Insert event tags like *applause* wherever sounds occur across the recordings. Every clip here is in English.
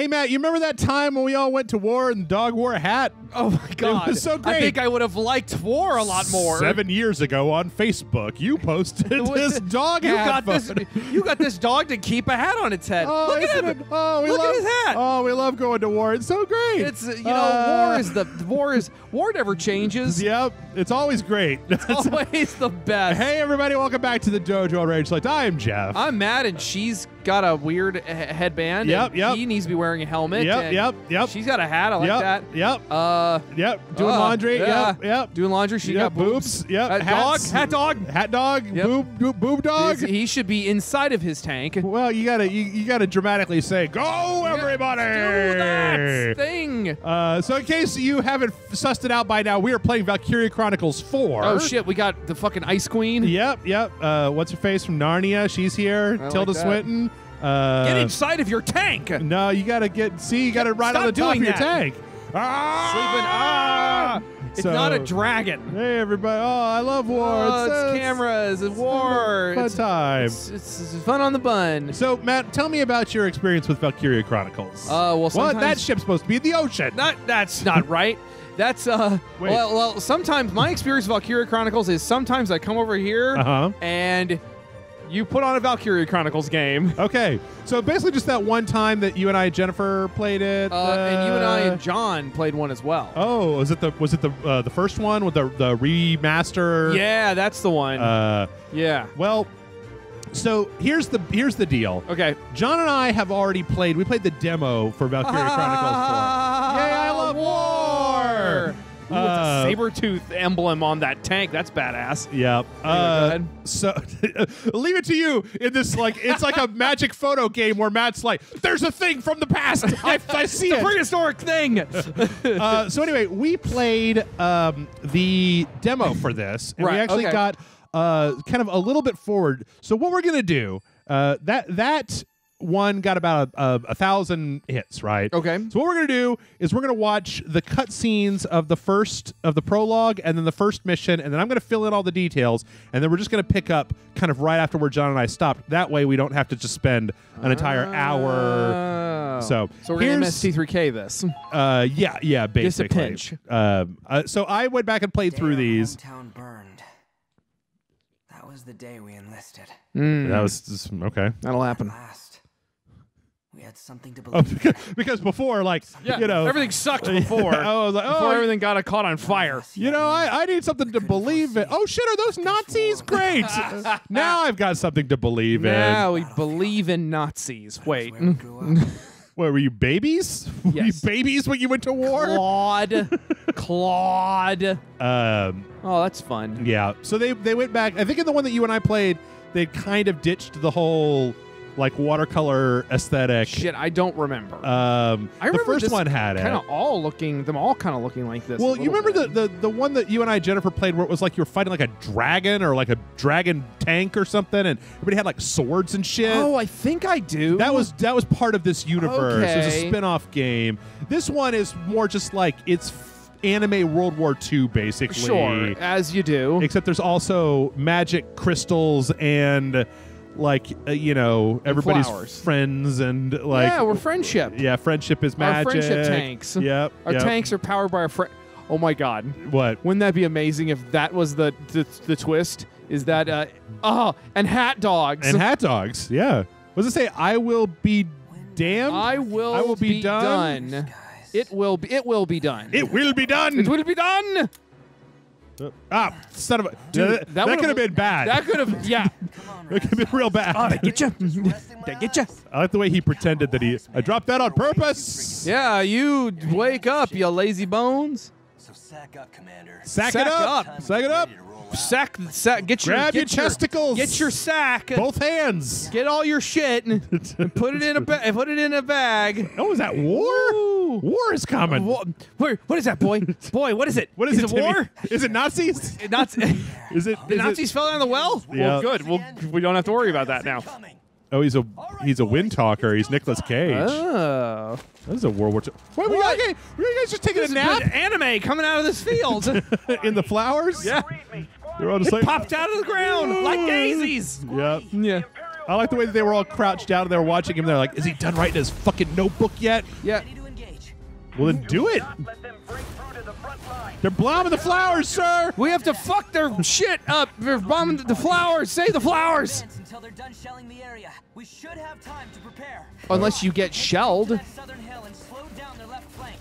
Hey Matt, you remember that time when we all went to war and the dog wore a hat? Oh my god. It was so great. I think I would have liked war a lot more. Seven years ago on Facebook, you posted *laughs* this dog you hat got this *laughs* you got this dog to keep a hat on its head. Oh, Look at him. it- Oh, we Look at love his hat. Oh, we love going to war. It's so great. It's uh, you know Uh, war is the war is war never changes. *laughs* Yep, it's always great. It's Always the best. hey everybody, welcome back to the Dojo Rage Select. I am Jeff. I'm Matt and she's got a weird he- headband. Yep, yep. He needs to be wearing a helmet. Yep, yep, yep. She's got a hat. I like yep, that. Yep, Uh, yep. Doing uh, laundry. yeah. Yep, yep. Doing laundry. She Yep, got boobs. Yep. Hat dog. Hat dog. Hat dog. Yep. Boob, boob, boob dog. He's- He should be inside of his tank. well, you gotta, you, you gotta dramatically say, "Go, everybody!" Do that thing. Uh, so, in case you haven't sussed it out by now, we are playing Valkyria Chronicles 4. Oh shit! We got the fucking ice queen. Yep, yep. Uh, what's her face from Narnia? She's here. I Tilda that. Swinton. Uh, Get inside of your tank. No, you gotta get. See, you gotta ride Stop on the top doing of your that. tank. Ah! Sleeping. Ah! It's So- not a dragon. Hey, everybody! Oh, I love war. Oh, it's uh, cameras. It's war. Fun It's, time. it's, it's, it's fun on the bun. So, Matt, tell me about your experience with Valkyria Chronicles. Uh, well, what? That ship's supposed to be in the ocean. Not that's not *laughs* right. That's uh well well sometimes my experience with Valkyria Chronicles is sometimes I come over here Uh-huh. and you put on a Valkyria Chronicles game. *laughs* Okay, so basically just that one time that you and I, and Jennifer, played it, Uh, and you and I uh, and John played one as well. Oh, was it the was it the uh, the first one with the the remaster? yeah, that's the one. Uh, yeah. well, so here's the here's the deal. Okay. John and I have already played. We played the demo for Valkyria Chronicles 4. *laughs* Yay, I love war! Ooh, Uh, a saber tooth emblem on that tank. That's badass. Yep. go Uh, ahead. so *laughs* leave it to you in this like it's like a magic photo game where Matt's like, "There's a thing from the past. *laughs* I, I see it." prehistoric thing. *laughs* uh, so anyway, we played um, the demo for this, and we actually okay. got uh, kind of a little bit forward. So what we're gonna do uh, that that one got about a, a, a thousand hits, right? Okay. So what we're gonna do is we're gonna watch the cutscenes of the first of the prologue and then the first mission, and then I'm gonna fill in all the details, and then we're just gonna pick up kind of right after where John and I stopped. That way, we don't have to just spend an entire hour. Oh. So, so we're gonna here's- MST3K this. Uh, yeah, yeah, basically. pinch. Um, uh, so I went back and played through Day our these. Hometown burned. That was the day we enlisted. That was just, okay. That'll At happen. last, we had something to Oh, believe. because, because before, like, *laughs* Yeah, you know, everything sucked *laughs* before. I was like, before oh, everything got caught on fire. you know, I, I need something to believe in. Oh shit, are those Nazis? Great. *laughs* now I've got something to believe in. Now we believe in Nazis. Wait. Where we grew up. What were you babies? Were you Yes. babies when you went to war? Claude. Claude. Um, Oh, that's fun. yeah. So they they went back. I think in the one that you and I played, they kind of ditched the whole like watercolor aesthetic. Shit, I don't remember. Um, I the first one had it. Kind of all looking, them all kind of looking like this. Well, you remember bit. the, the the one that you and I, Jennifer, played where it was like you were fighting like a dragon or like a dragon tank or something, and everybody had like swords and shit. Oh, I think I do. that was that was part of this universe. It was a Okay. spin-off game. This one is more just like it's anime World War II, basically. sure, as you do. Except there's also magic crystals and like uh, you know everybody's flowers. friends and like yeah, we're friendship. yeah, friendship is magic Our friendship tanks. Yep. Our yep. tanks are powered by our friend. Oh my god. What? Wouldn't that be amazing if that was the the, the twist? Is that uh oh and hat dogs and hat dogs. Yeah. What does it say? I will be damned. I will I will be done. done. It will be it will be done. it will be done. It will be done. Ah, son of a. Dude, that that could would've- been bad. That could have *laughs* yeah. come on, that could have been real bad. Oh, *laughs* they get you. they get you. I like the way he pretended that he. I dropped that on purpose. Yeah, you wake up, you lazy bones. So sack up, Commander. Sack, Sack it up. up. Sack it up. Ready to roll out. Sack, sack. Get your Grab your get your testicles. Get your sack. Both hands. Get all your shit and, and *laughs* put it in a ba- put it in a bag. Oh, is that war? Ooh. War is coming. Wha- Where, what is that, boy? Boy, what is it? What is, it? it? Timmy? war? Is it Nazis? Nazi- *laughs* Is it? the is it- Nazis fell down the well? Yeah. Well, good. Well, we don't have to worry about that now. Coming. Oh, he's a he's a wind talker. He's Nicolas Cage. Oh. This is a World War II. Wait, we What? got, were you guys just taking a This is nap good anime coming out of this field. *laughs* in the flowers? yeah. They're all just It like popped out of the ground like daisies. Yep. Yeah. I like the way that they were all crouched down and they were watching him. They're like, "Is he done writing his fucking notebook yet?" Yeah. Ready to. Well, then do it. Let them break through to the front line. They're bombing the flowers, sir. We have to fuck their shit up. They're bombing the flowers. Save the flowers. Advance until they're done shelling the area. We should have time to prepare. Unless you get shelled. Southern hill and slow down their left flank.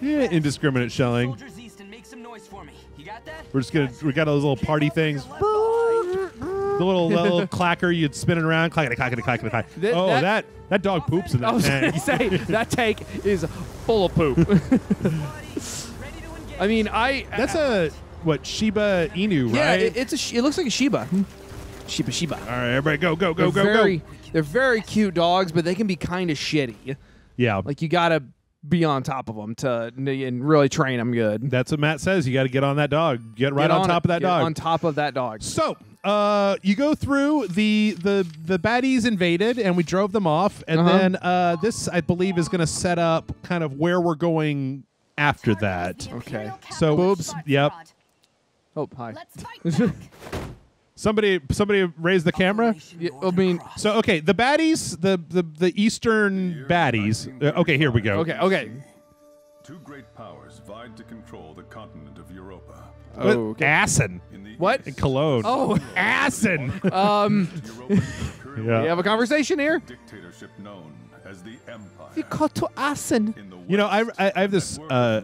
Yeah, indiscriminate shelling. Soldiers east and make some noise for me. You got that? We're just gonna. We got those little party things. The little, little *laughs* clacker you'd spinning around, clackety clackety clackety clack. That- Oh, that- that that dog poops in I that was gonna tank. say *laughs* that tank is full of poop. Buddy, ready to engage. I mean, I That's a what Shiba Inu, yeah. right? It, it's a. It looks like a Shiba. Shiba Shiba. All right, everybody, go go go they're go very, go. They're very cute dogs, but they can be kind of shitty. Yeah, Like you gotta be on top of them to and really train them good. that's what Matt says. You got to get on that dog. Get right Get on, top it. of that Get dog. On top of that dog. So, uh, you go through the the the baddies invaded, and we drove them off, and Uh-huh. then uh, this, I believe, is going to set up kind of where we're going after that. Okay. So, Boobs. Yep. Oh, hi. *laughs* Let's fight back. Somebody, somebody raise the camera. Yeah, I mean, So, okay, the baddies, the the the Eastern baddies. Uh, okay, here we go. okay, okay. Two great powers vied to control the continent of Europa. What? Okay. Assen. In What? In Cologne. Oh, Assen. *laughs* um, Yeah. we have a conversation here. dictatorship known as the Empire. You called to Assen. You know, I, I, I have this uh,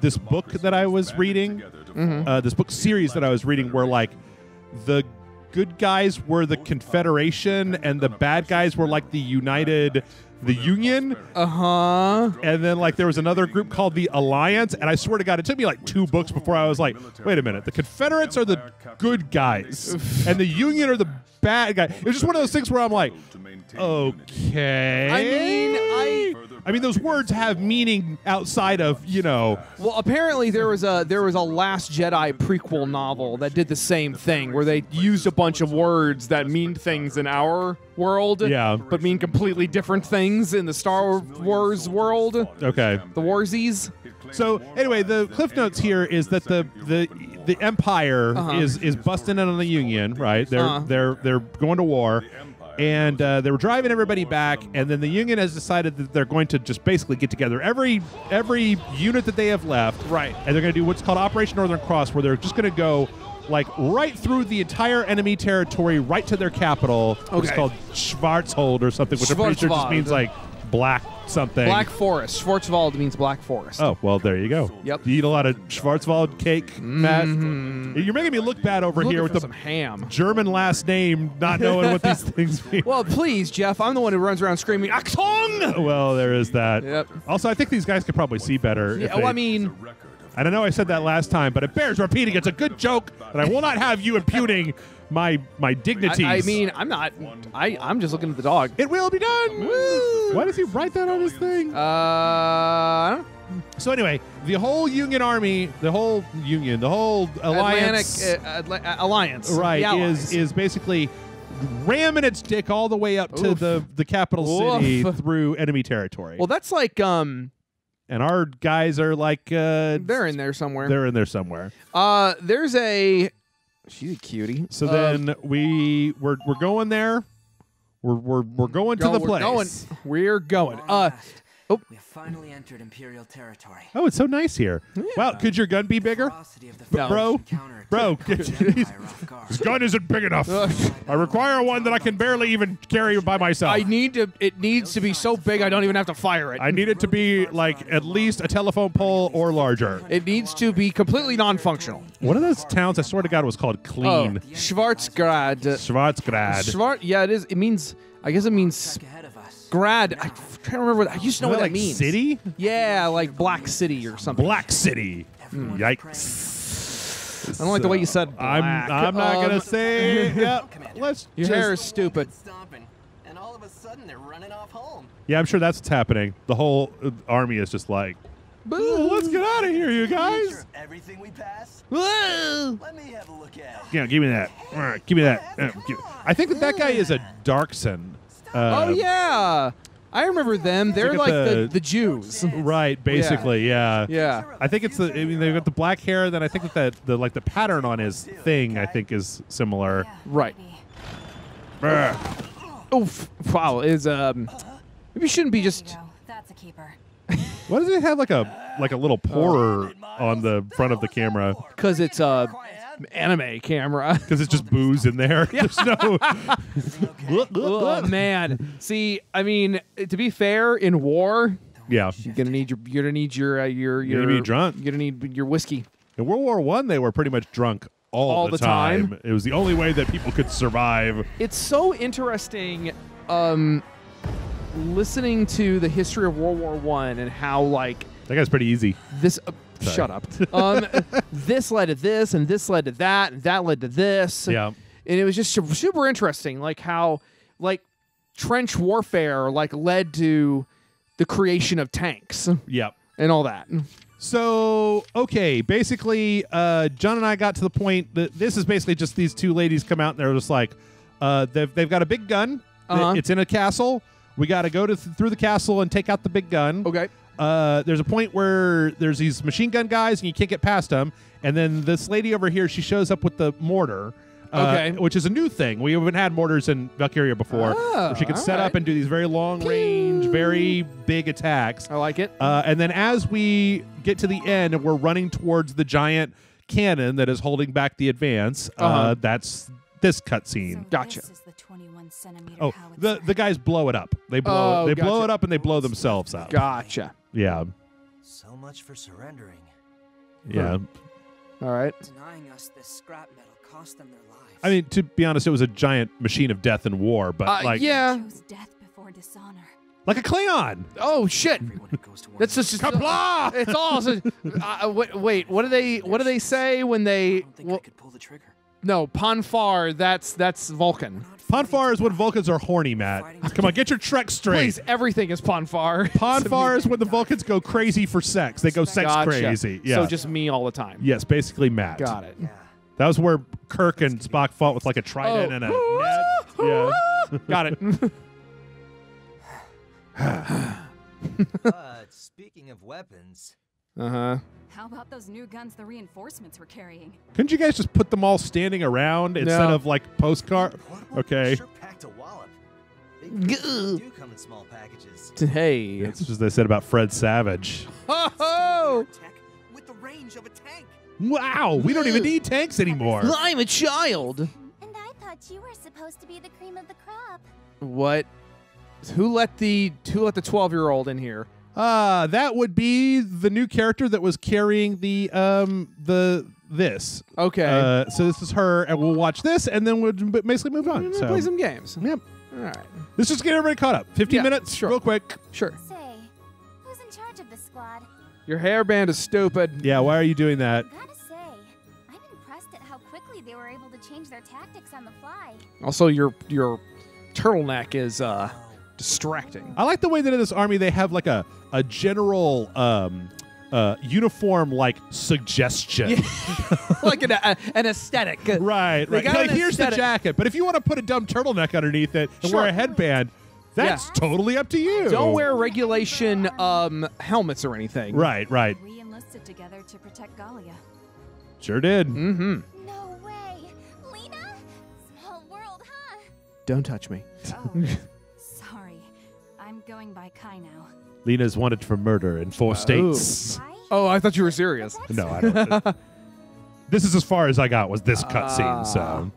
this book that I was reading, banded together to Mm-hmm. uh, this book series that I was reading, where like the good guys were the Confederation and the bad guys were like the United, the Union, Uh huh. and then like there was another group called the Alliance. And I swear to God, it took me like two books before I was like, wait a minute, the Confederates are the good guys, and the Union are the bad guys. It was just one of those things where I'm like, maintain okay. I mean, I I mean, those words have meaning outside of you know. well, apparently there was a there was a Last Jedi prequel novel that did the same thing, where they used a bunch of words that mean things in our world, Yeah. but mean completely different things in the Star Wars world. Okay. The Warsies. So anyway, the cliff notes here is that the the the Empire Uh-huh. is is busting in on the Union, right? They're Uh-huh. they're they're going to war, and uh, they were driving everybody back, and then the Union has decided that they're going to just basically get together every every unit that they have left, Right. And they're going to do what's called Operation Northern Cross, where they're just going to go. Like right through the entire enemy territory, right to their capital, which is called Schwarzhold or something, which I'm pretty sure just means like black something. Black Forest. Schwarzwald means Black Forest. Oh, well, there you go. Yep. You eat a lot of Schwarzwald cake, Matt. Mm-hmm. You're making me look bad over here with the some ham. German last name, not *laughs* knowing what these things mean. Well, please, Jeff. I'm the one who runs around screaming Achtung! Well, there is that. Yep. Also, I think these guys could probably see better. Yeah, oh, well, I mean, and I know I said that last time, but it bears repeating. It's a good joke, and I will not have you impugning my my dignities. I, I mean, I'm not. I I'm just looking at the dog. it will be done. Woo! Why does he write that on his thing? Uh. So anyway, the whole Union Army, the whole Union, the whole alliance, Atlantic uh, Atla- uh, Alliance. right, is is basically ramming its dick all the way up to the the capital city Oof. through enemy territory. Well, that's like um, and our guys are like uh, they're in there somewhere. they're in there somewhere. Uh, there's a. She's a cutie. So Uh, then we we're we're going there. We're we're we're going to go- the we're place. going. We're going. Uh, last, oh. We have finally entered Imperial territory. Oh, it's so nice here. Wow, could your gun be bigger? Ferocity of the No. Bro, bro, Empire off guard. This gun isn't big enough. *laughs* I require one that I can barely even carry by myself. I need to. It needs to be so big I don't even have to fire it. I need it to be like at least a telephone pole or larger. it needs to be completely non-functional. One of those towns, I swear to God, was called Clean. Oh, Clean. Schwarzgrad. Schwarzgrad. Schwar- yeah, it is. It means. I guess it means Back ahead of us. grad. I f- trying to remember. What, I used to know what like that means. City? Yeah, like Black City or something. Black City. Everyone's Yikes. I don't like the way you said I'm. I'm not Um, gonna say. *laughs* Yep. Let's Your just, hair is stupid. And all of a sudden they're running off home. Yeah, I'm sure that's what's happening. The whole uh, army is just like, "Ooh, let's get out of here, you guys. Everything we pass, Whoa. let me have a look at. Yeah, give me that. All right, give me that. Uh, give- I think that that guy is a Darcsen. Uh, Oh yeah, I remember them. They're Look like the, the- the Jews. Right, basically, yeah. Yeah. I think it's the. I mean, they've got the black hair. Then I think that the, the like the pattern on his thing. I think is similar. Right. Oof. Wow. Is um. Maybe shouldn't be just. Go. That's a keeper. Why does it have like a like a little pourer on the front of the camera? Because it's a anime camera. *laughs* Because it's just booze in there. *laughs* There's no. *laughs* oh man. See, I mean, to be fair, in war, yeah. you're gonna need your you're gonna need your uh, your You're gonna be drunk. You're gonna need your whiskey. In World War One, they were pretty much drunk all, All the, time. It was the only way that people could survive. It's so interesting. Um, listening to the history of World War One and how like That guy's pretty easy. this. Uh, shut up. Um, *laughs* this led to this, and this led to that, and that led to this. Yeah. and it was just super, interesting, like how like trench warfare like led to the creation of tanks Yep. and all that. So okay, basically, uh, John and I got to the point that this is basically just these two ladies come out and they're just like, uh, they've they've got a big gun. Uh-huh. It's in a castle. We got to go to th- through the castle and take out the big gun. Okay. Uh, there's a point where there's these machine gun guys and you can't get past them. And then this lady over here, she shows up with the mortar. Uh, Okay. Which is a new thing. We haven't had mortars in Valkyria before. Oh, where she can set right. up and do these very long range, very big attacks. I like it. Uh, and then as we get to the end and we're running towards the giant cannon that is holding back the advance, uh Uh-huh. that's this cutscene. So Gotcha. This is the 21 centimeter Oh, howitzer. the the guys blow it up. They blow Oh, they blow it up and they blow themselves up. Gotcha. Yeah, So much for surrendering. yeah. All right. Denying us this scrap metal cost them their lives. I mean, to be honest, it was a giant machine of death and war, but Uh, like yeah. Chose death before dishonor. like a Klingon. Oh shit. Everyone who goes to war That's just, just Qapla'! *laughs* It's awesome. uh, wait, wait, what do they what do they say when I they don't think well, I could pull the trigger. No, Pon farr, that's that's Vulcan. We're not fighting Pon farr is when Vulcans are horny, Matt. Come on, get your trek straight. Please, everything is Pon farr. *laughs* Pon farr is when the Vulcans go crazy for sex. They go sex Gotcha. crazy. Yeah. So just me all the time. yes, basically Matt. Got it. Yeah. That was where Kirk and Spock fought with like a trident Oh. and a *laughs* net. Yeah. Got it. *laughs* But speaking of weapons, uh-huh. How about those new guns the reinforcements were carrying? Couldn't you guys just put them all standing around instead of like postcard? portable Okay. sure packed a wallop. Big do come in small packages. Hey. That's just they said about Fred Savage. Oh, Tech with the range of a tank. Wow, we don't even need tanks anymore. I'm a child. And I thought you were supposed to be the cream of the crop. What? Who let the who let the twelve year old in here? Uh, that would be the new character that was carrying the um the this. Okay. Uh, so this is her, and we'll watch this, and then we'll basically move on. We're So, play some games. yep. All right. Let's just get everybody caught up. 15 Yeah, minutes, sure. real quick. Sure. Say, who's in charge of this squad? Your hairband is stupid. Yeah, why are you doing that? Gotta say, I'm impressed at how quickly they were able to change their tactics on the fly. Also, your your turtleneck is uh distracting. I like the way that in this army they have like a a general um uh uniform like suggestion. *laughs* like an, a, an aesthetic. Right, They right. got Like an here's the aesthetic. jacket, but if you want to put a dumb turtleneck underneath it and wear a headband, that's totally up to you. Don't wear regulation um helmets or anything. Right, right. We enlisted together to protect Galia. Sure did. Mm-hmm. No way. Lena? Small world, huh? Don't touch me. Oh, sorry. *laughs* I'm going by Kai now. Lena's wanted for murder in four states. Why? Oh, I thought you were serious. No, I *laughs* don't. this is as far as I got was this cutscene. Ah. So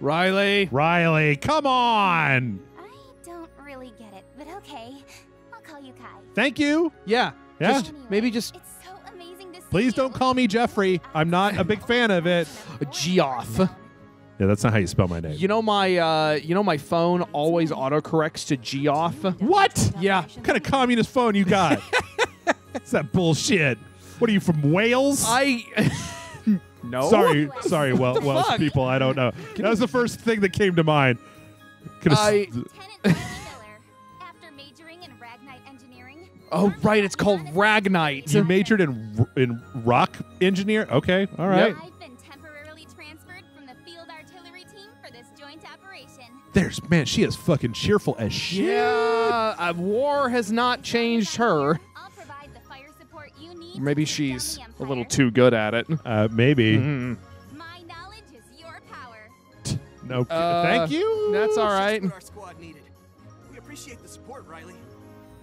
Riley. Riley, come on. I don't really get it, but okay. I'll call you Kai. Thank you. Yeah. Yeah. Just maybe just It's so amazing to see Please you. don't call me Jeffrey. I'm not a big fan of it. *laughs* a Geoff. Yeah, that's not how you spell my name. You know my uh you know my phone always autocorrects to Geoff. What? Yeah. What kind of communist phone you got? *laughs* It's that bullshit. What are you from Wales? I *laughs* No. Sorry, sorry, well, Welsh fuck? people. I don't know. That was the first thing that came to mind. Could've s- I Miller, after majoring in Ragnite engineering. Oh right, it's called Ragnite. you majored in in rock engineer. Okay, all right. I've There's man, she is fucking cheerful as shit. Yeah, uh, war has not changed her. I'll provide the fire support you need. Maybe to take down she's a little too good at it. Uh, maybe. My knowledge is your power. *laughs* No, Uh, thank you. That's all Just right. what our squad needed. We appreciate the support, Riley.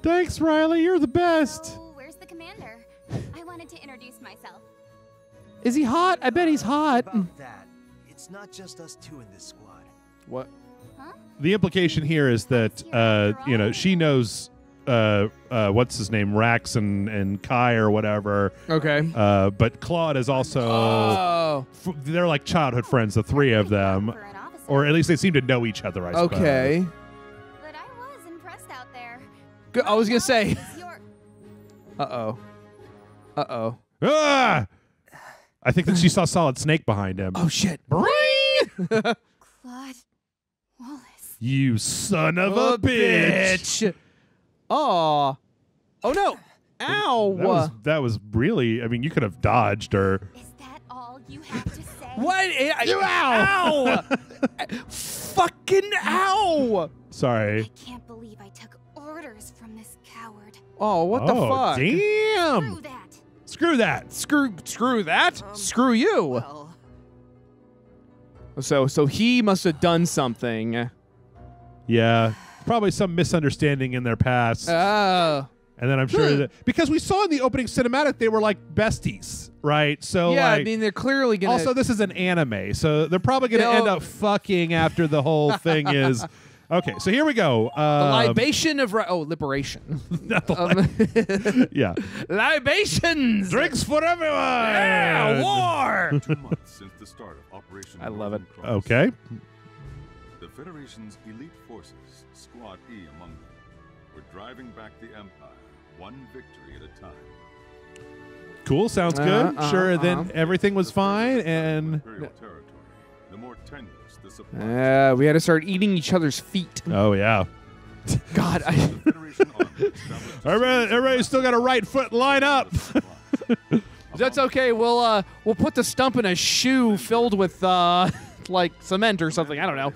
Thanks, Riley. You're the best. So, where's the commander? I wanted to introduce myself. Is he hot? I bet he's hot. About that, it's not just us two in this squad. What? The implication here is that uh, you know she knows uh, uh, what's his name, Rax and and Kai or whatever. Okay. Uh, but Claude is also Oh. f- they're like childhood friends, the three of them, For an officer. or at least they seem to know each other. I suppose. Okay. But I was impressed out there. Good. I was gonna say. Your- Uh oh. Uh oh. Ah! I think that she saw Solid Snake behind him. Oh shit. Claude *laughs* Wallace. You son of a, Oh, bitch! Aw. Oh no. Ow. That was, that was really. I mean, you could have dodged her. Is that all you have to say? what? You ow. *laughs* Fucking ow. Sorry. I can't believe I took orders from this coward. Oh, what the oh, fuck? Damn! Screw that. Screw that. Screw screw that. Um, screw you. Well, So so he must have done something. Yeah, probably some misunderstanding in their past, Oh. and then I'm sure that because we saw in the opening cinematic they were like besties, right? So yeah, like, I mean they're clearly gonna also this is an anime, so they're probably going to They'll- end up fucking after the whole *laughs* thing is. Okay, so here we go. the Um, libation of ri- oh liberation. *laughs* not the li- um, *laughs* yeah, libations. drinks for everyone. Yeah, war. Two months since the start of Operation I love it. Okay, The Federation's elite forces, Squad E among them, were driving back the Empire, one victory at a time. cool. Sounds Uh, good. uh, sure. uh. Then everything was fine, and Imperial the more tenuous the supply. Uh, we had to start eating each other's feet. oh yeah. God, I, *laughs* Federation army established a *laughs* Everybody, everybody still got a right foot line up. *laughs* that's okay. We'll uh, we'll put the stump in a shoe filled with uh, like cement or something. I don't know.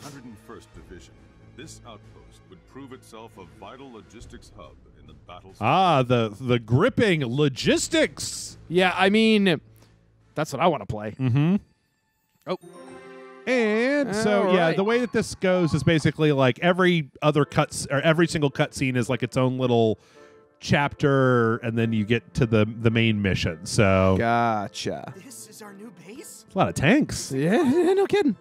101st Division. This outpost would prove itself a vital logistics hub in the battle. ah, the the gripping logistics. Yeah, I mean, that's what I want to play. Mm-hmm. Oh. And so All yeah, right. the way that this goes is basically like every other cuts or every single cutscene is like its own little chapter, and then you get to the the main mission. So Gotcha. this is our new base? a lot of tanks. Yeah, *laughs* no kidding.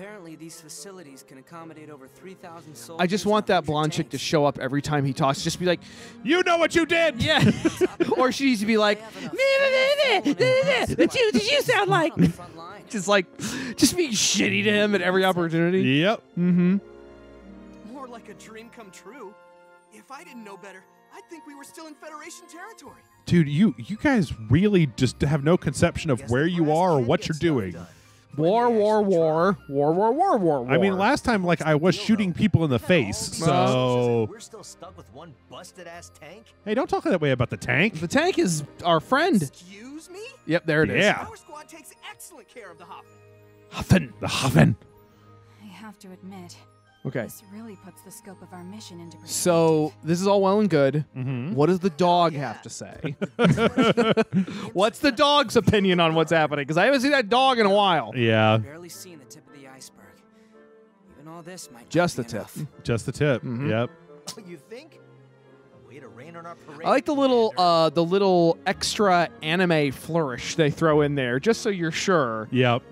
Apparently, these facilities can accommodate over 3,000 soldiers. I just want that blonde chick to show up every time he talks. Just be like, You know what you did. yeah, or she needs to be like, that's you. Did you sound like? On the front line. Just like, just being shitty to him at every opportunity. Yep. Mm-hmm. More like a dream come true. If I didn't know better, I'd think we were still in Federation territory. Dude, you you guys really just have no conception of where you are or what you're doing. done. War, war, war, war, war, war, war, war. I mean, last time like I was shooting people in the face. So We're still stuck with one busted ass tank? hey, don't talk that way about the tank. the tank is our friend. Excuse me? Yep, there it is. Yeah. Our squad takes excellent care of the Hafen. Huffin. The Hoven. I have to admit, Okay. this really puts the scope of our mission into perspective. So this is all well and good. Mm-hmm. What does the dog have to say? *laughs* *laughs* what's the dog's opinion on what's happening? Because I haven't seen that dog in a while. Yeah, Barely seen the tip of the iceberg. Even all this might *laughs* Just the tip. enough. just the tip. Mhm. Yep. Oh, you think? A way to rain on our parade. I like the little uh the little extra anime flourish they throw in there, just so you're sure. Yep.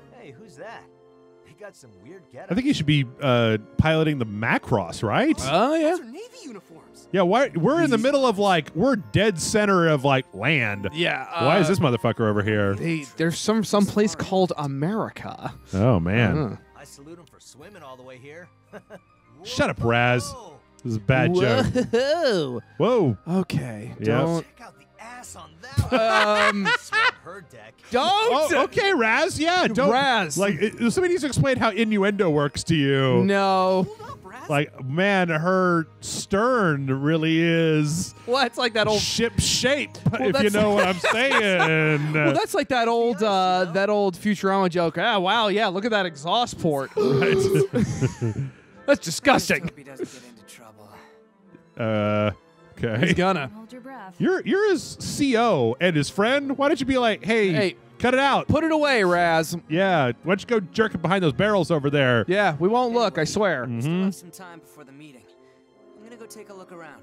Got some weird get I think you should be uh, piloting the Macross, right? Oh yeah. Those are Navy uniforms. yeah. Why we're in the middle of like we're dead center of like land. Yeah. Why is this motherfucker over here? Hey, there's some some place called America. Oh man. Uh. I salute him for swimming all the way here. *laughs* Shut up, Raz. Whoa. This is a bad joke. Whoa. Whoa. Okay. Yes. Don't. Check out the ass on that one. Um. *laughs* Swab her deck. Don't. Oh, okay, Raz. Yeah, don't. Raz. Like, it, somebody needs to explain how innuendo works to you. No. Up, Like, man, her stern really is Well, it's like that old. ship shape, if you know what I'm saying. *laughs* Well, that's like that old uh, that old Futurama joke. Ah, wow, yeah, look at that exhaust port. *laughs* That's disgusting. Hope he doesn't get into trouble. uh, okay. He's gonna. Hold your breath. You're you're his CO and his friend. Why don't you be like, hey, Hey, Cut it out. Put it away, Raz. Yeah. Why don't you go jerk it behind those barrels over there? Yeah, we won't look. I swear. Mm-hmm. Still have some time before the meeting. I'm gonna go take a look around.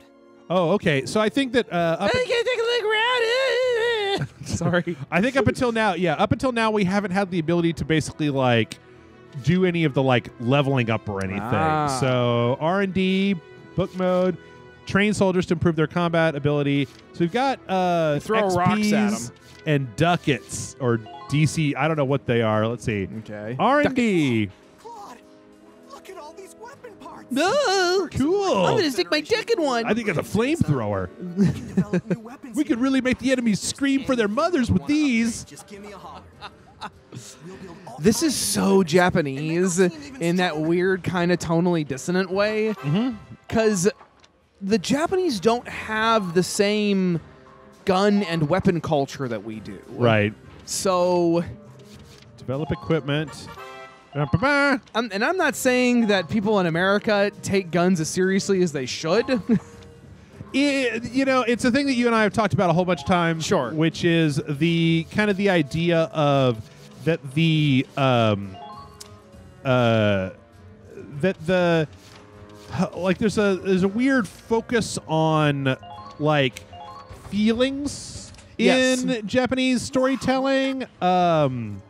Oh, okay. So I think that uh, up Hey, can I take a look around? *laughs* Sorry. I think up until now, yeah, up until now we haven't had the ability to basically like do any of the like leveling up or anything. Ah. So R and D, book mode, train soldiers to improve their combat ability. So we've got uh Throw rocks at them and ducats or DC. I don't know what they are. Let's see. Okay. R and D. Claude, look at all these weapon parts. No. Cool. I'm gonna stick my dick in one. I think it's a flamethrower. *laughs* We can develop new weapons. We could really make the enemies scream for their mothers with these. Just give me a holler. *laughs* We'll build all This is so Japanese and make them seem even in that weird kind of tonally dissonant way. Mm-hmm. Because the Japanese don't have the same gun and weapon culture that we do. Right. So, Develop equipment. And I'm not saying that people in America take guns as seriously as they should. *laughs* It, you know, it's a thing that you and I have talked about a whole bunch of times. Sure. Which is the kind of the idea of that the um uh that the like there's a there's a weird focus on like feelings Yes. in Japanese storytelling. Um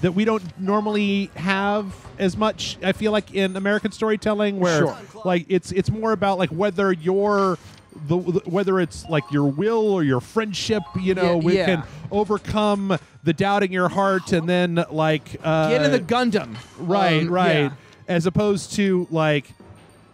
that we don't normally have as much. I feel like in American storytelling, where Sure. like it's it's more about like whether you're the, the- whether it's like your will or your friendship, you know, Yeah, we yeah. can overcome the doubt in your heart, and then like uh, Get in the Gundam. right, Um, right, yeah. as opposed to like.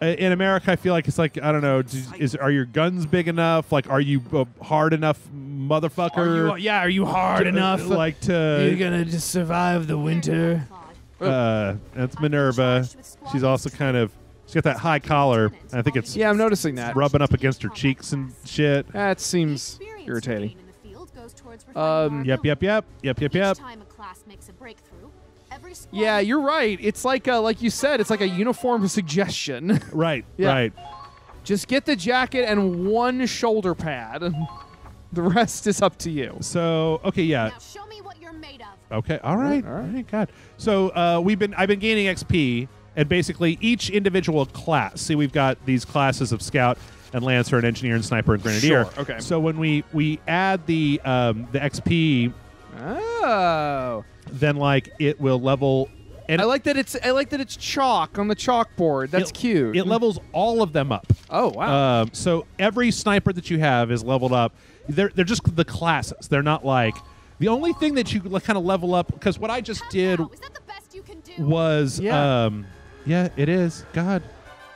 Uh, In America, I feel like it's like I don't know. d- Is are your guns big enough? Like, are you a hard enough, motherfucker? yeah, are you hard to- uh, like to you're gonna just survive the winter? uh, that's Minerva. She's also kind of she's got that high collar. I think it's Yeah, I'm noticing that. rubbing up against her cheeks and shit. That seems irritating. Um, Um, Yep, yep, yep, yep, yep, yep. Yeah, you're right. It's like uh, like you said, it's like a uniform suggestion. *laughs* Right, Yeah. right. Just get the jacket and one shoulder pad. The rest is up to you. So okay, yeah, Now show me what you're made of. okay, all right, All all right. right, God. So uh, we've been I've been gaining XP, and basically each individual class. See, we've got these classes of Scout and Lancer and Engineer and Sniper and Grenadier. Sure, okay. So when we we add the um, the XP, Oh. then like it will level. And I like that it's I like that it's chalk on the chalkboard. That's it- cute. It levels all of them up. oh wow. Um, so every sniper that you have is leveled up. They're they're just the classes. They're not like the only thing that you kind of level up because what I just did Now, is that the best you can do? was Yeah. um yeah it is God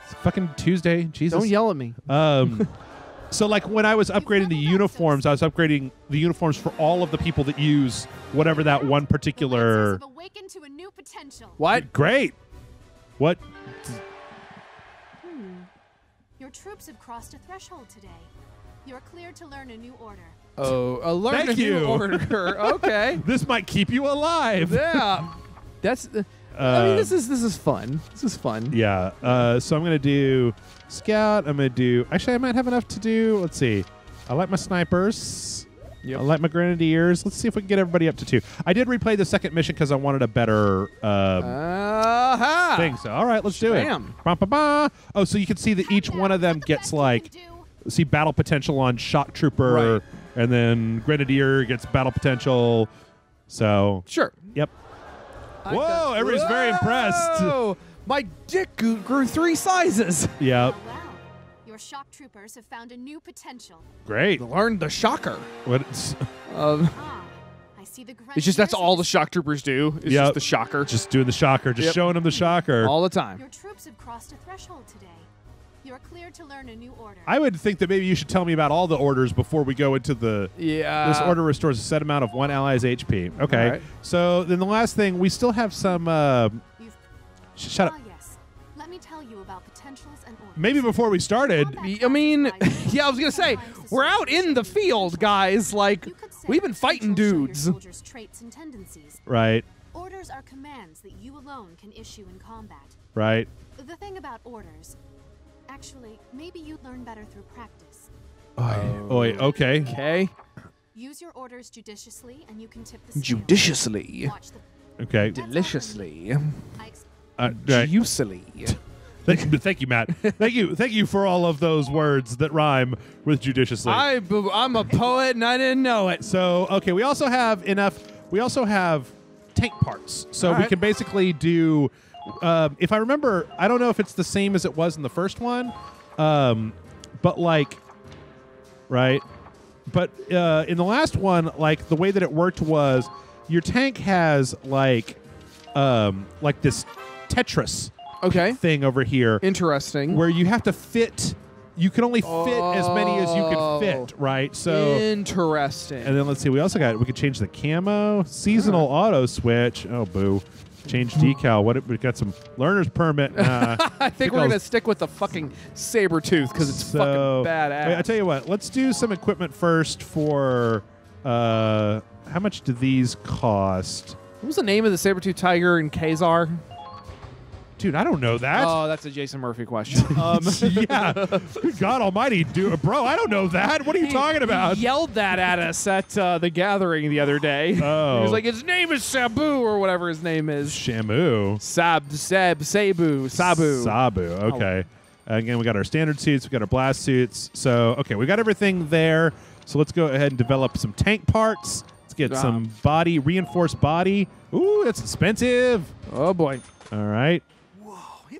it's fucking Tuesday Jesus Don't yell at me. um *laughs* so like when I was upgrading the uniforms I was upgrading the uniforms for all of the people that use whatever that one particular awakened to a new potential. What? great what Your troops have crossed a threshold today. You're cleared to learn a new order. Oh, a learn Thank a new order. *laughs* okay. this might keep you alive yeah. That's. Uh, I mean, this is this is fun. This is fun. Yeah. Uh, so I'm gonna do scout. I'm gonna do. Actually, I might have enough to do. Let's see. I like my snipers. Yep. I like my grenadiers. Let's see if we can get everybody up to two. I did replay the second mission because I wanted a better um, Aha! thing. So all right, let's do it. Ba, ba, ba. Oh, so you can see that each one of them gets like see battle potential on shock trooper, Right. and then grenadier gets battle potential. So Sure. yep. I Whoa, got- everybody's very impressed. Whoa! My dick grew, grew three sizes. Yep. Well, your shock troopers have found a new potential. Great. Learned the shocker. What? *laughs* Um, Ah, I see the it's just that's all the shock troopers do. It's Yep. just the shocker. Just doing the shocker. Just Yep. showing them the shocker. all the time. Your troops have crossed a threshold today. You're cleared to learn a new order. I would think that maybe you should tell me about all the orders before we go into the. Yeah. this order restores a set amount of one ally's HP. Okay. All right. So then the last thing, we still have some. Uh, sh- shut up. Ah, yes. Let me tell you about potentials and orders. Maybe before we started. I mean, *laughs* yeah, I was gonna say we're out in the field, guys. Like You could say we've been fighting potentials show your dudes. traits and tendencies. Right. Orders are commands that you alone can issue in combat. Right. The thing about orders, actually, maybe you'd learn better through practice. Oi. Oi. Okay. Okay. Use your orders judiciously, and you can tip the scales. Judiciously. The. Okay. That's all from me. Deliciously. I ex- Uh, right. Juicily. Thank you, thank you, Matt. *laughs* thank you, thank you for all of those words that rhyme with judiciously. I, I'm a poet and I didn't know it. So okay, we also have enough. We also have tank parts, so All we right. can basically do. Um, if I remember, I don't know if it's the same as it was in the first one, um, but like, right? But uh, in the last one, like the way that it worked was, your tank has like, um, like this Tetris Okay. thing over here, Interesting. where you have to fit. You can only fit as many as you can Oh. fit, right? So. Interesting. And then let's see, we also got we could change the camo, seasonal auto switch. Oh boo. Change decal. What we got some learner's permit. *laughs* Uh, I think we're gonna stick with the fucking saber tooth because it's so, fucking badass. Wait, I tell you what, let's do some equipment first for uh how much do these cost? what was the name of the saber tooth tiger in Ka-Zar? Dude, I don't know that. Oh, that's a Jason Murphy question. *laughs* Um, *laughs* yeah. Good God almighty, dude bro, I don't know that. What are you talking about? He yelled that at us at uh, the gathering the other day. Oh. *laughs* he was like, "His name is Sabu or whatever his name is." Shamu. Sab, Seb, Sabu, Sabu. Sabu. Okay. Again, we got our standard suits, we got our blast suits. So, okay, we got everything there. So let's go ahead and develop some tank parts. Let's get Ah. some body, reinforced body. Ooh, that's expensive. oh boy. All right.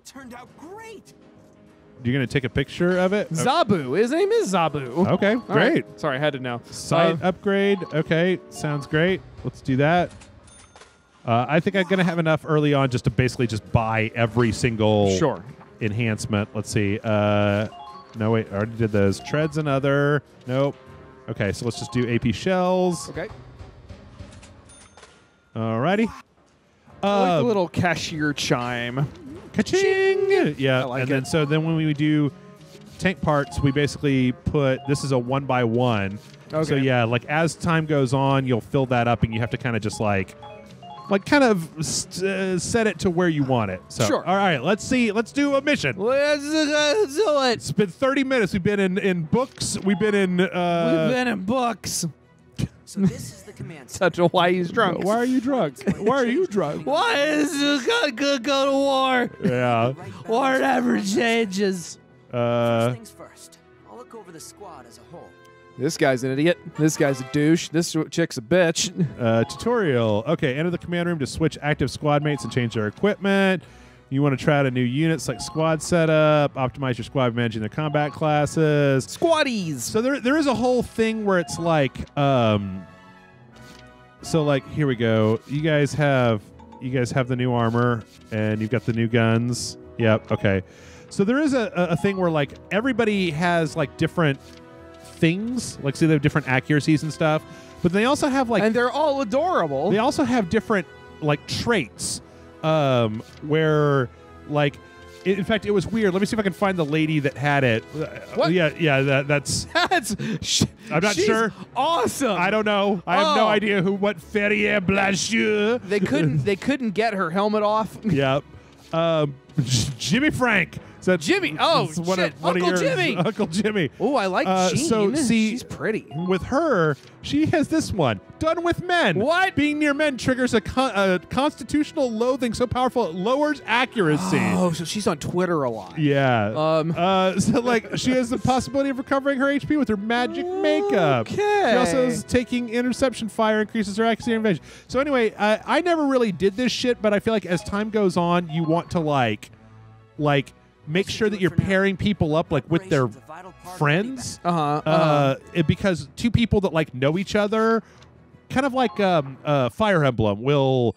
Whoa, it turned out great. You're going to take a picture of it? Zabu. His name is Zabu. Okay, All right. great. Sorry, I had to know. Site Uh, upgrade. Okay, sounds great. Let's do that. Uh, I think I'm going to have enough early on just to basically just buy every single sure. enhancement. Let's see. Uh, no, wait. I already did those. Treads another. Nope. Okay, so let's just do AP shells. Okay. Alrighty. I like the little cashier chime. Ka-ching! Yeah, I like and then so then when we do tank parts, we basically put this is a one by one. Okay. So yeah, like as time goes on, you'll fill that up, and you have to kind of just like, like kind of st- uh, set it to where you want it. So Sure. all right, let's see. Let's do a mission. Let's uh, do it. It's been 30 minutes. We've been in, in books. We've been in. Uh, We've been in books. So this is the command center. Such a why he's drunk. why are you drunk? Why are you drunk? Why is this gonna go, go to war? Yeah. War never changes. First Uh, things first. I'll look over the squad as a whole. This guy's an idiot. This guy's a douche. This chick's a bitch. uh, tutorial. Okay, enter the command room to switch active squad mates and change their equipment. You want to try out a new units like squad setup, optimize your squad managing their combat classes. Squatties. So there, there is a whole thing where it's like, um, so like here we go. You guys have, you guys have the new armor and you've got the new guns. Yep. Okay. So there is a a thing where like everybody has like different things, like see they have different accuracies and stuff, but they also have like and they're all adorable. they also have different like traits um where like in fact it was weird let me see if i can find the lady that had it Uh, What? yeah yeah that, that's *laughs* That's. Sh- I'm not she's sure. Awesome. i don't know i have no Oh. idea who what ferrier blacheux They couldn't. They couldn't get her helmet off. *laughs* yep um jimmy frank that Jimmy. Oh, is one shit. of, one Uncle of yours- Jimmy. *laughs* uncle jimmy Oh, I like Uh, Jean. so, see- she's pretty. with her, she has this one. Done with men. What? Being near men triggers a, con- a constitutional loathing so powerful it lowers accuracy. *gasps* Oh, so she's on Twitter a lot. Yeah. Um. *laughs* uh, so like she has the possibility of recovering her HP with her magic makeup. Okay. She also is taking interception fire, increases her accuracy and evasion. So anyway, I, I never really did this shit, but I feel like as time goes on, you want to like, like make sure that you're pairing people up like with their Preparation's a vital part of friends Uh huh. uh, it- because two people that like know each other, kind of like um, uh, Fire Emblem, will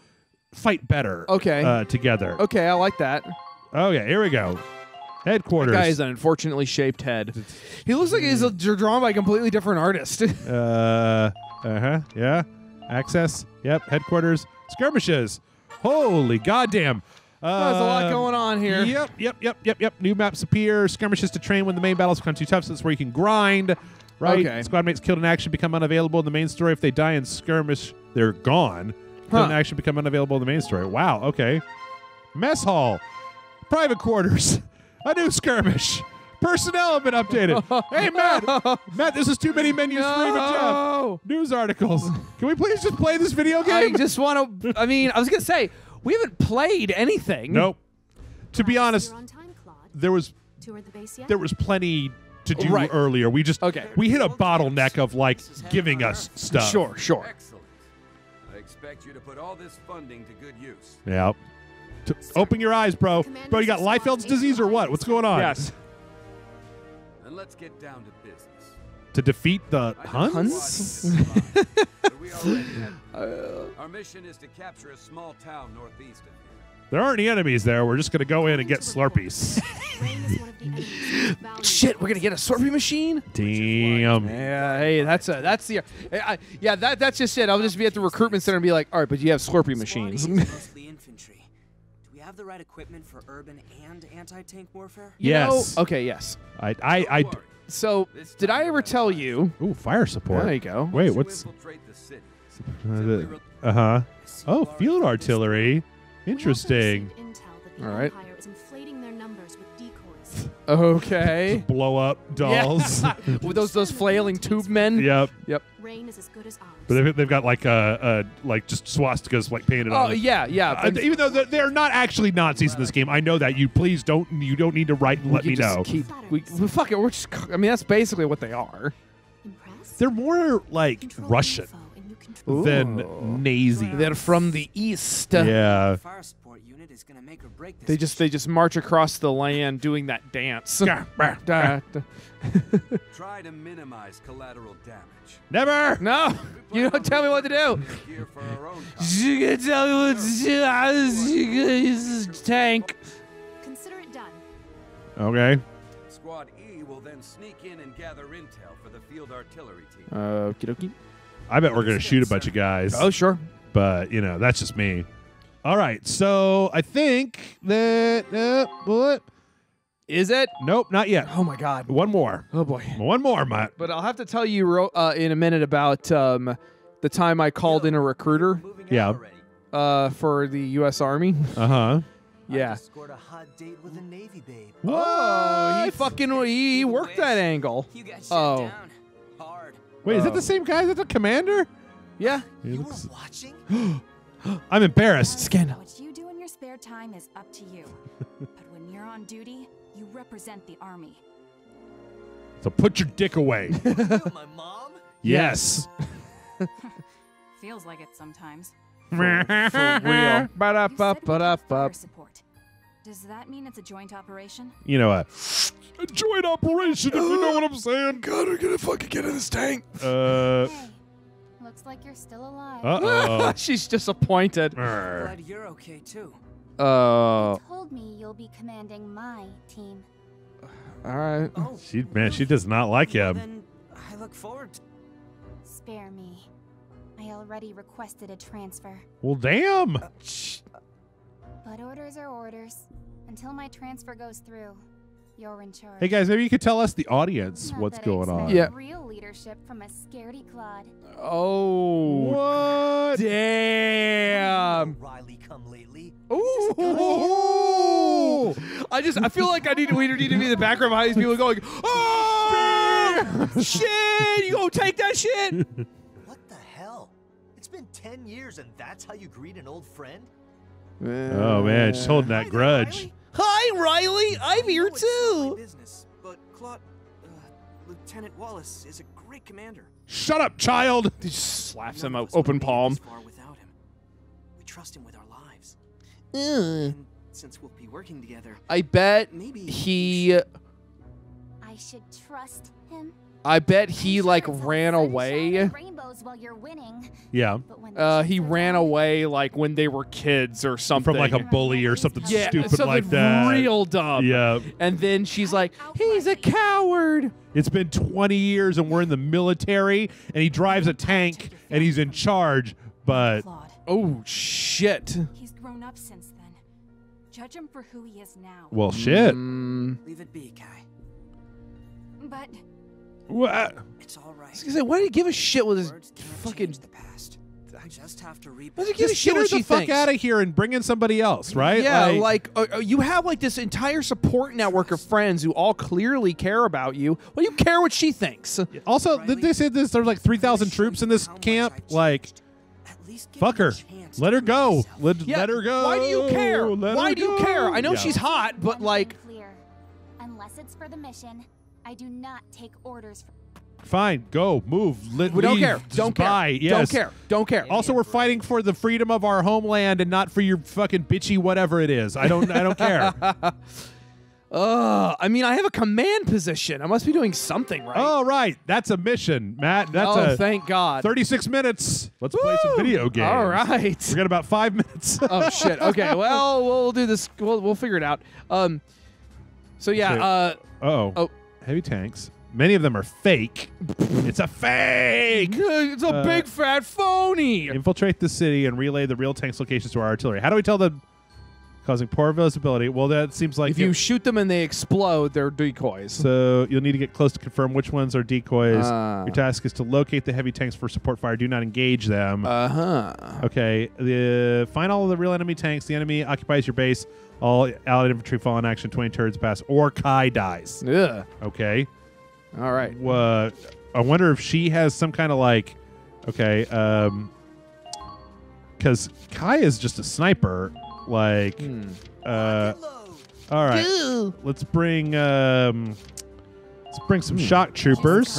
fight better. Okay. Uh, together. okay, I like that. oh yeah here we go. Headquarters. Guy has an unfortunately shaped head. He looks like he's a, drawn by a completely different artist. *laughs* uh huh. Yeah. Access. Yep. Headquarters. Skirmishes. Holy goddamn. Uh, There's a lot going on here. Yep, yep, yep, yep, yep. New maps appear. Skirmishes to train when the main battles become too tough. So that's where you can grind. Right. Okay. Squad mates killed in action become unavailable in the main story. If they die in skirmish, they're gone. Killed in Huh. action become unavailable in the main story. Wow. Okay. Mess hall. Private quarters. *laughs* A new skirmish. Personnel have been updated. *laughs* hey, Matt. Matt, this is too many menus for even Jeff. No. News articles. Can we please just play this video game? I just want to. I mean, I was gonna say we haven't played anything. nope. To be honest, time, there was the there was plenty to do Right. earlier. We just Okay. we hit a bottleneck of like giving us stuff. Sure, sure. Excellent. I expect you to put all this funding to good use. Yeah. T- open your eyes, bro. Commanders Bro, you got of SWAT Liefeld's disease or what? What's going on? Yes. Then let's get down to business. To defeat the I Huns? Squad is alive, but we already had- Our mission is to capture a small town northeast of here. There aren't any enemies there. We're just gonna go in and get Slurpees. Rain is one of the enemy's most valuable Shit, we're gonna get a Slurpee machine. Damn. Yeah, hey, that's a that's the I, yeah that that's just it. I'll just be at the recruitment center and be like, all right, but you have Slurpee machines. Mostly *laughs* infantry. Do we have the right equipment for urban and anti-tank warfare? You know- Yes. okay. Yes. I I I. Don't worry. So did I ever tell you? Ooh, fire support. There you go. Wait, what's? infiltrate the city, *laughs* Uh simply re- huh. Oh, field artillery. Interesting. received intel that the All right. Decoys. Okay. *laughs* Blow up *laughs* dolls. *laughs* With those those flailing tube men. yep. Yep. Rain is as good as ours. But they've, they've got like uh, uh like just swastikas like painted Oh on. them. Oh, yeah, yeah. Uh, even though they're, they're not actually Nazis in this game, I know that. You please don't. You don't need to write and we let me just know. Keep, we, we fuck it. We're just. I mean, that's basically what they are. Impressed? They're more like Control Russian info and than Ooh. Nazi. They're from the east. Yeah. Fire support unit is gonna make or break this. They just they just march across the land doing that dance. Da, da. *laughs* try to minimize collateral damage. Never. no, you don't tell me what to do. Gear for our own You can tell me what to do. I was- you use tank. Consider it done. Okay. Squad E will then sneak in and gather intel for the field artillery team. Uh, Okie dokie. I bet we're gonna shoot a bunch of guys. Oh sure. but you know that's just me. All right, so I think that uh, what? Is it? Nope, not yet. Oh my god. One more. Oh boy. One more, Matt. But I'll have to tell you ro- uh, in a minute about um, the time I called in a recruiter Yeah. uh, for the U.S. Army. *laughs* Uh huh. Yeah. just scored a hot date with a Navy babe. Oh, he fucking he worked that angle. You got shut Oh. down hard. Wait, is that Oh. the same guy? Is that the commander? Yeah. You looks- were watching? *gasps* *gasps* *gasps* *gasps* I'm embarrassed. Scandal. What you do in your spare time is up to you. *laughs* but when you're on duty, you represent the army. So put your dick away. *laughs* My mom? yes. *laughs* Feels like it sometimes. For real. You said we have Ba-da-ba-ba-da-ba. support. Does that mean it's a joint operation? You know, a, a joint operation. If you know what I'm saying. God, we're gonna fucking get in this tank. Uh. Hey, looks like you're still alive. Uh oh. *laughs* She's disappointed. Glad you're okay too. Oh. You told me you'll be commanding my team. *sighs* All right. Oh, She man, she does not like well, him. then I look forward to Spare me. I already requested a transfer. Well, damn. But orders are orders. Until my transfer goes through, you're in charge. Hey guys, maybe you could tell us the audience Not what's going on. Yeah. Real leadership from a scaredy Claude. Oh. What? Damn. Riley come lately. Ooh. I just I feel like I need we need to be in the background behind these people going, oh *laughs* shit! You gonna take that shit? What the hell? It's been 10 years and that's how you greet an old friend? Oh man, she's holding that Hi there, grudge. Riley. Hi, Riley. I'm here know it's not my too. Business, but Claude, uh, Lieutenant Wallace is a great commander. Shut up, child. He just slaps None him out, open have made it palm. without him. We trust him with our lives. And since we'll be working together, I bet maybe he. I should trust him. I bet he sure like ran away. Rainbows while you're winning. Yeah, But when the Uh, he ran away like when they were kids or something. from like a bully or something yeah, stupid something like that. real dumb. Yeah, And then she's like, "He's a coward." it's been 20 years and we're in the military, and he drives a tank and he's in charge. But Oh shit. He's grown up since then. Judge him for who he is now. well, shit. Mm. leave it be, Kai. But What? It's all right. I was gonna say, why do you give a shit with his Words cannot fucking the past. I just have to read. Doesn't give a Just shit get her what the she fuck thinks. out of here and bring in somebody else, right? Yeah, like, uh, uh, you have like this entire support network of friends who all clearly care about you. Well, you care what she thinks. also, did they say this? There's like three thousand troops in this camp. Like, fuck her. Let her go. Let, Yeah, let her go. Why do you care? Let Why her do you go. care? I know Yeah. she's hot, but like, Clear. Unless it's for the mission, I do not take orders from Fine, go, move. Let, we don't care. Don't care. buy. Don't care. Don't care. Also, we're fighting for the freedom of our homeland and not for your fucking bitchy whatever it is. I don't. I don't care. *laughs* Ugh. I mean, I have a command position. I must be doing something right. oh right, that's a mission, Matt. That's oh, a thank God. 36 minutes. Let's play some video games. All right. We got about five minutes. *laughs* oh shit. Okay. Well, we'll do this. We'll we'll figure it out. Um. So yeah. Okay. Uh. oh. Oh. Heavy tanks. Many of them are fake. it's a fake. It's a Uh, big fat phony. Infiltrate the city and relay the real tanks locations to our artillery. How do we tell them? Causing poor visibility. Well, that seems like If you shoot them and they explode, they're decoys. So you'll need to get close to confirm which ones are decoys. Ah. Your task is to locate the heavy tanks for support fire. Do not engage them. Uh huh. okay. The find all of the real enemy tanks. The enemy occupies your base. All allied infantry fall in action. Twenty turns pass, or Kai dies. Yeah. Okay. All right. Uh, I wonder if she has some kind of like. Okay. Um. Because Kai is just a sniper. Like. Hmm. Uh. All right. Let's bring. Um. Let's bring some shock troopers.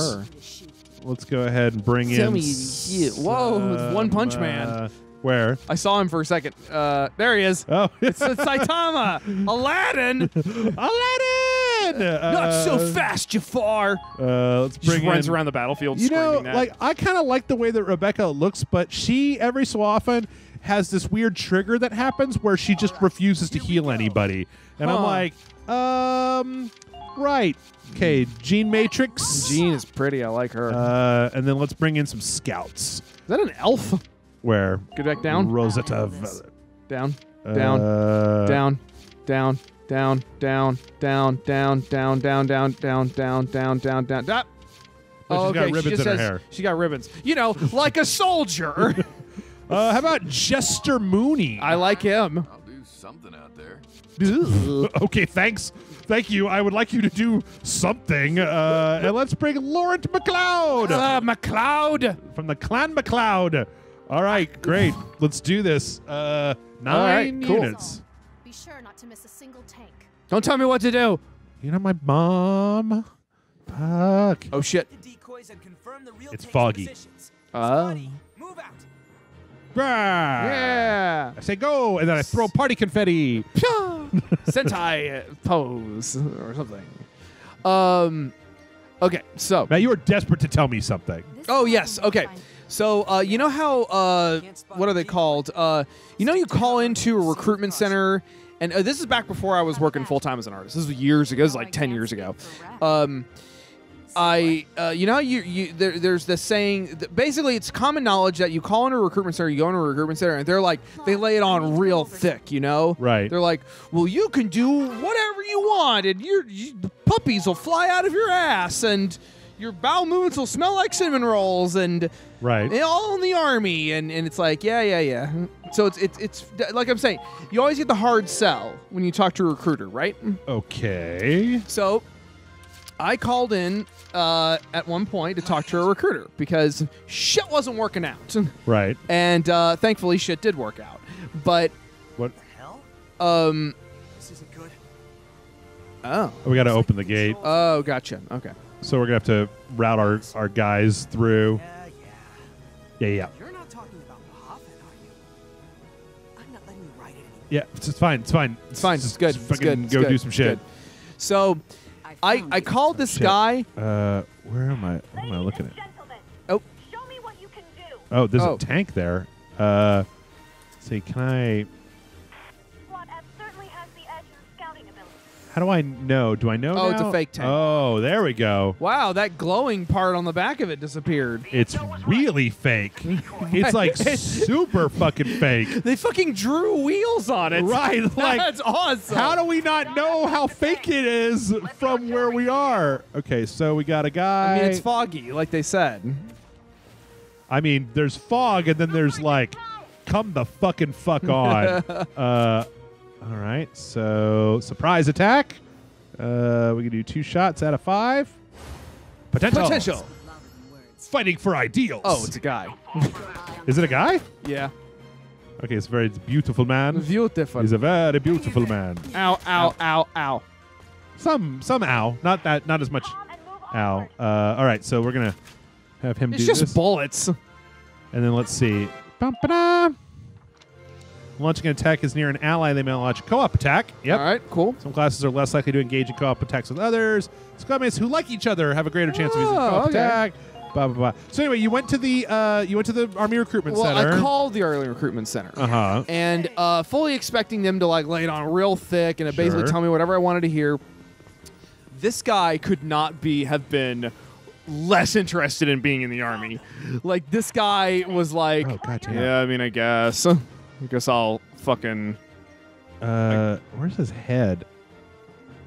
Let's go ahead and bring Tell in. me shit. Whoa, it's One Punch some, Man. Uh, where? I saw him for a second. Uh, there he is. Oh, *laughs* It's, it's Saitama, *laughs* Aladdin. Aladdin! Not so Uh, fast, Jafar. Uh, let's Just bring runs around the battlefield You know, that. like I kind of like the way that Rebecca looks, but she every so often has this weird trigger that happens where she just refuses to heal anybody, and I'm like, um, right, okay, Gene Matrix, Jean is pretty. I like her. uh, and then let's bring in some scouts. is that an elf? Where Get back down. Rosetta, Down. Down. uh, down, down, down, down, down, down, down, down, down, down, down, down, down, down, down. Oh, she's got ribbons she just in her says hair. she got ribbons. You know, like a soldier. Uh, how about Jester Mooney? I like him. I'll do something out there. okay, thanks. Thank you. I would like you to do something. Uh, and let's bring Laurent McLeod Uh, McLeod. from the Clan McLeod. All right, great. Let's do this. Uh, nine right, cool. units. Be sure not to miss a single tank. Don't tell me what to do. You know my mom. Fuck. Oh shit. The decoys and confirm the real It's foggy. positions. Oh. Squatty, move out. Brah. Yeah. I say go, and then I throw party confetti. Sentai pose or something. Um. Okay. So. Matt, you were desperate to tell me something. This Oh yes. how we Okay. So uh, you know how uh, what are they called? Uh, you know you call into a recruitment center, and uh, this is back before I was working full time as an artist. This was years ago. This was like ten years ago. Um, I uh, you know you you there, there's this saying. Basically, it's common knowledge that you call into a recruitment center, you go into a recruitment center, and they're like they lay it on real thick. You know, Right. They're like, well, you can do whatever you want, and your you, the puppies will fly out of your ass, and your bowel movements will smell like cinnamon rolls, and Right. and all in the army, and, and it's like, yeah, yeah, yeah. So it's, it's it's like I'm saying, you always get the hard sell when you talk to a recruiter, right? Okay. So I called in uh, at one point to talk to a recruiter because shit wasn't working out, Right. and uh, thankfully shit did work out. But What? the Hell? um, This isn't good. oh, We got to open the gate, oh, gotcha. Okay. So we're gonna have to route our our guys through. Yeah, yeah. Yeah, yeah, You're not talking about Bahamut, are you? I'm not letting you write it anymore. yeah. It's, it's fine. It's fine. It's fine. It's Just good. It's Fucking good. It's go good. do some shit. So I found I called this Shit. guy. Uh, where am I? What am I looking at? Oh. Show me what you can do. Oh, there's Oh. a tank there. Uh, let's see, can I? How do I know? Do I know? Oh, it's a fake tank. Oh, there we go. Wow, that glowing part on the back of it disappeared. It's really fake. it's like *laughs* super fucking fake. They fucking drew wheels on it. Right, *laughs* like, That's awesome. How do we not know how fake it is from where we are? Okay, so we got a guy. I mean, it's foggy, like they said. I mean, there's fog, and then there's like, come the fucking fuck on. *laughs* uh, all right, so surprise attack. Uh, we can do two shots out of five. Potential. Potential. Fighting for ideals. Oh, it's a guy. Is it a guy? Yeah. Okay, it's a very beautiful man. Beautiful. He's a very beautiful man. Ow, ow, ow, ow. Some, some ow. Not that. Not as much. Ow. Uh, all right, so we're gonna have him It's do just bullets. and then let's see. Bum, ba-da. Launching an attack is near an ally. They may launch a co-op attack. Yep. All right, cool. Some classes are less likely to engage in co-op attacks with others. Squadmates who like each other have a greater chance of using Oh, co-op okay. attack. Blah blah blah. So anyway, you went to the uh, you went to the Army Recruitment Well, Center. I called the Army recruitment center. Uh huh. and uh, fully expecting them to like lay it on real thick and basically Sure. tell me whatever I wanted to hear. This guy could not be have been less interested in being in the army. Like this guy was like, Oh goddamn. yeah, I mean, I guess, *laughs* I guess I'll fucking. Uh, where's his head?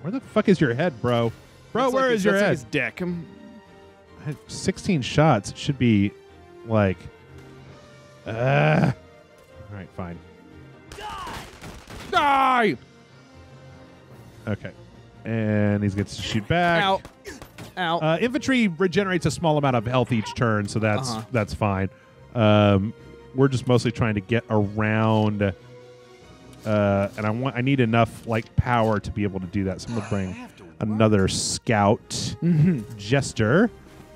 Where the fuck is your head, bro? Bro, where like is your that's like head? his dick. I had 16 shots. It should be like. Uh, all right, fine. Die! Okay. And he gets to shoot back. Ow. Ow. Uh, infantry regenerates a small amount of health each turn, so that's Uh-huh. that's fine. Um, we're just mostly trying to get around, uh, and I want I need enough like power to be able to do that. So I'm gonna bring another scout jester.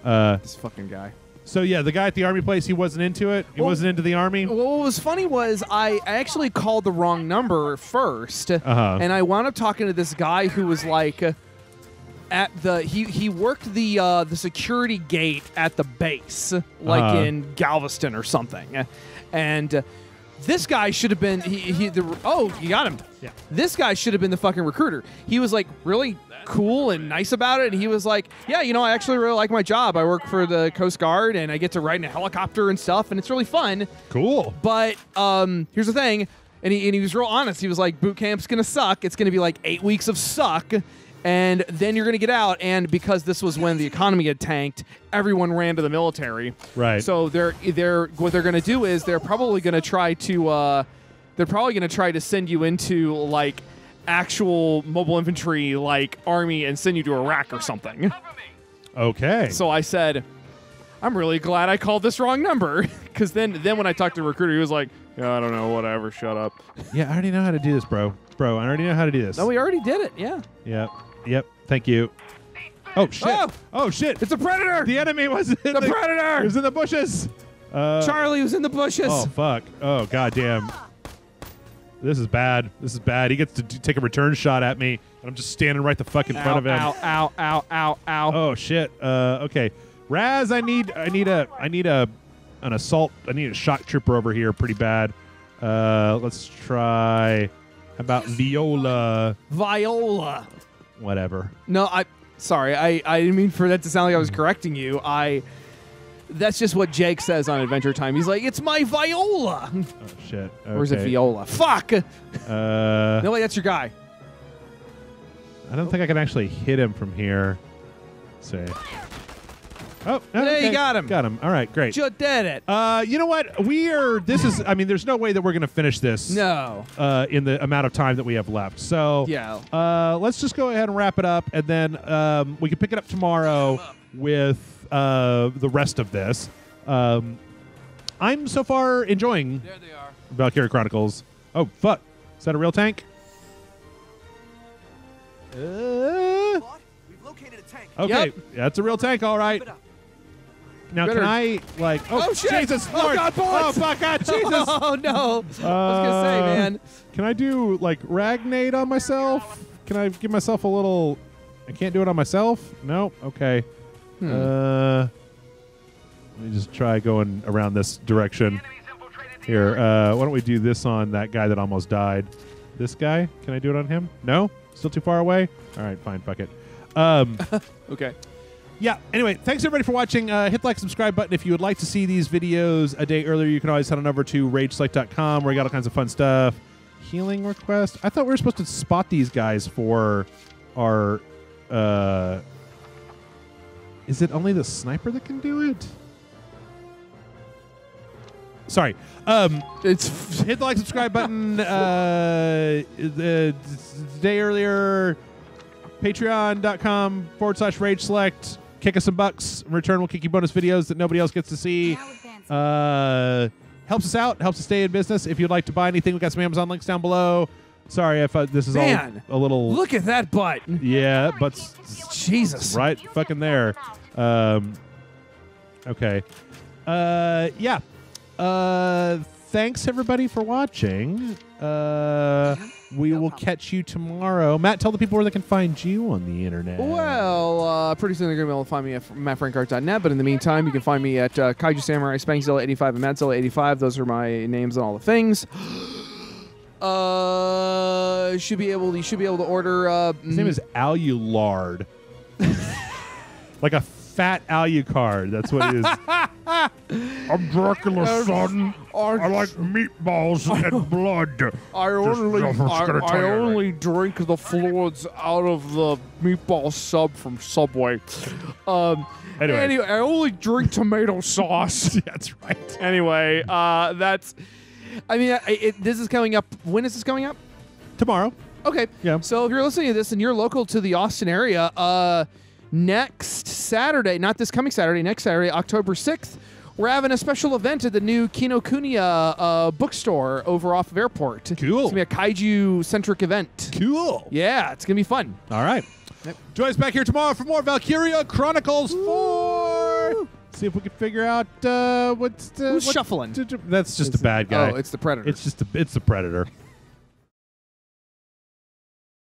Uh, this fucking guy. so yeah, the guy at the army place, he wasn't into it. He Well- wasn't into the army. Well, what was funny was I I actually called the wrong number 1st Uh-huh. and I wound up talking to this guy who was like uh, at the he he worked the uh, the security gate at the base, like Uh-huh. in Galveston or something, and. uh, this guy should have been he, he the oh you got him Yeah. this guy should have been the fucking recruiter he was like really cool and nice about it and he was like yeah you know i actually really like my job i work for the coast guard and i get to ride in a helicopter and stuff and it's really fun Cool. but um, here's the thing, and he, and he was real honest. He was like, boot camp's gonna suck. It's gonna be like eight weeks of suck, and then you're gonna get out. And because this was when the economy had tanked, everyone ran to the military. Right. So they're they're what they're gonna do is they're probably gonna try to uh, they're probably gonna try to send you into like actual mobile infantry like army and send you to Iraq or something. Okay. So I said, I'm really glad I called this wrong number. *laughs* Because then, then when I talked to the recruiter, he was like, yeah, I don't know, whatever, shut up. yeah, I already know how to do this, bro. Bro, I already know how to do this. No, we already did it. Yeah. Yep. Yep. Thank you. Oh shit. Oh! Oh, shit. It's a predator. the enemy was in The predator! He was in the bushes. Uh, Charlie was in the bushes. Oh fuck. Oh goddamn. This is bad. This is bad. He gets to take a return shot at me, and I'm just standing right the fuck in front of him. ow, ow, ow, ow, ow. Oh shit. Uh, okay. Raz, I need, I need a, I need a, an assault. I need a shock trooper over here, pretty bad. Uh, let's try. How about Viola? Viola. Whatever. No, I. Sorry, I, I didn't mean for that to sound like I was correcting you. I. That's just what Jake says on Adventure Time. He's like, "It's my Viola." Oh shit. Or is it Viola? Fuck. Uh, No, wait, that's your guy. I don't think I can actually hit him from here. See. Oh, no, There you got him. Got him. All right, great. You did it. Uh, you know what? We are. This is. I mean, there's no way that we're gonna finish this. No. Uh, in the amount of time that we have left. So Yeah. Uh, let's just go ahead and wrap it up, and then um, we can pick it up tomorrow with uh the rest of this. Um, I'm so far enjoying There they are. Valkyria Chronicles. Oh fuck! Is that a real tank? Uh, Claude, we've located a tank. okay, Yep. that's a real tank. All right. Keep it up. Now Better- can I like? Oh, Oh, shit! Jesus! Oh, God, bullets! Oh fuck! God, *laughs* Jesus! Oh no! I was gonna say, Uh, man. Can I do like Ragnaid on myself? Can I give myself a little? I can't do it on myself. No. Okay. Hmm. Uh, let me just try going around this direction. Here. Uh, why don't we do this on that guy that almost died? This guy? Can I do it on him? No. Still too far away. All right. Fine. Fuck it. Um. *laughs* Okay. Yeah. Anyway, thanks everybody for watching. Uh, hit the like, subscribe button if you would like to see these videos a day earlier. You can always head on over to rageselect.com where we got all kinds of fun stuff. Healing request. I thought we were supposed to spot these guys for our. Uh, is it only the sniper that can do it? Sorry. Um, it's hit the like subscribe button. *laughs* Uh, the day earlier, patreon.com forward slash rage select. Kick us some bucks. In return, we'll kick you bonus videos that nobody else gets to see. Uh, helps us out. Helps us stay in business. If you'd like to buy anything, we got some Amazon links down below. Sorry if uh, this is Man, all a little. Look at that butt. Yeah, but Jesus. right fucking there. Um, okay. Uh, yeah. Uh, thanks everybody for watching. Uh, we will catch you tomorrow. Matt, tell the people where they can find you on the internet. Well, uh, pretty soon they're going to be able to find me at mattfrankart.net, but in the meantime, you can find me at uh, Kaiju Samurai, Spankzilla85, and Mattzilla85. Those are my names and all the things. *gasps* Uh, should be able. You should be able to order. Uh, His name is Alulard. *laughs* like a fat Alucard. That's what it is. *laughs* I'm Dracula's son. I like meatballs and *laughs* blood. I only, I'm I, gonna I tell you only drink the fluids out of the meatball sub from Subway. Um, Anyway. I only drink tomato sauce. *laughs* that's right. Anyway, uh, that's. I mean, I, it, this is coming up. When is this coming up? Tomorrow. Okay. Yeah. So if you're listening to this and you're local to the Austin area, uh, next Saturday, not this coming Saturday, next Saturday, October 6th, we're having a special event at the new Kinokuniya uh, bookstore over off of Airport. Cool. It's going to be a kaiju centric event. Cool. Yeah, it's going to be fun. All right. Join us back here tomorrow for more Valkyria Chronicles 4. See if we can figure out uh, what's the, Who's what- shuffling? That's just a bad guy. Oh, it's the Predator. It's just a, it's the predator.